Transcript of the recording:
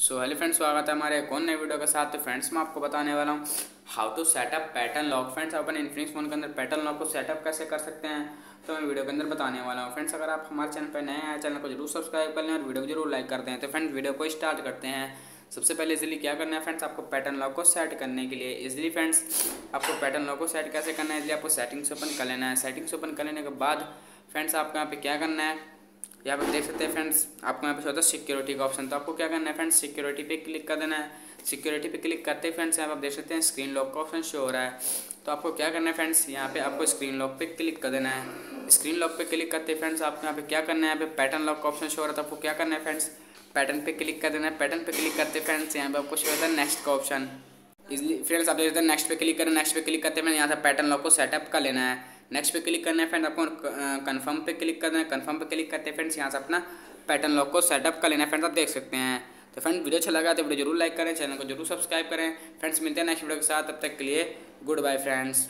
So hello friends स्वागत है हमारे कौन नए वीडियो के साथ। तो फ्रेंड्स मैं आपको बताने वाला हूँ how to set up pattern lock friends upon Infinix phone के अंदर पैटर्न लॉक को सेटअप कैसे कर सकते हैं? तो मैं वीडियो के अंदर बताने वाला हूँ। फ्रेंड्स अगर आप हमारे चैनल पर नए हैं चैनल को ज़रूर सब्सक्राइब कर लें और वीडियो को ज़रूर लाइक करते हैं तो फ्रेंड्स वीडियो को स्टार्ट करते हैं। सबसे पहले इजिली क्या करना है फ्रेंड्स आपको पैटर्न लॉक को सेट करने के लिए इजिली फ्रेंड्स आपको पैटर्न लॉक को सेट कैसे करना है? इसलिए आपको सेटिंग्स ओपन कर लेना है। सेटिंग्स ओपन कर लेने के बाद फ्रेंड्स आपको यहाँ पे क्या करना है? यहाँ पर देख सकते हैं फ्रेंड्स, आपको यहाँ पे होता है सिक्योरिटी का ऑप्शन तो आपको क्या करना है फ्रेंड्स सिक्योरिटी पे क्लिक कर देना है। सिक्योरिटी पे क्लिक करते ही फ्रेंड्स, यहाँ पर आप देख सकते हैं स्क्रीन लॉक का ऑप्शन शो हो रहा है। तो आपको क्या करना है फ्रेंड्स, यहाँ पे आपको स्क्रीन लॉक पे क्लिक कर देना है। स्क्रीन लॉक पे क्लिक करते फ्रेंड्स, आपको यहाँ पे क्या करना है, यहाँ पे पैटर्न लॉक का ऑप्शन शो हो रहा है। तो आपको क्या करना है फ्रेंड्स पैटर्न पे क्लिक कर देना है। पैटर्न पे क्लिक करते फ्रेंड्स, यहाँ पे आपको शो होता है नेक्स्ट का ऑप्शन इजली फ्रेंड्स आप देख सकते हैं नेक्स्ट पे क्लिक करें नेक्स्ट पे क्लिक करते हैं यहाँ से पैटर्न लॉक को सेटअप कर लेना है। नेक्स्ट पे क्लिक करना है फ्रेंड आपको कन्फर्म पे क्लिक करना है। कन्फर्म पे क्लिक करते हैं फ्रेंड्स यहाँ से अपना पैटर्न लॉक को सेटअप कर लेना है फ्रेंड्स आप देख सकते हैं। तो फ्रेंड वीडियो अच्छा लगा तो वीडियो ज़रूर लाइक करें चैनल को ज़रूर सब्सक्राइब करें। फ्रेंड्स मिलते हैं नेक्स्ट वीडियो के साथ, तब तक के लिए गुड बाय फ्रेंड्स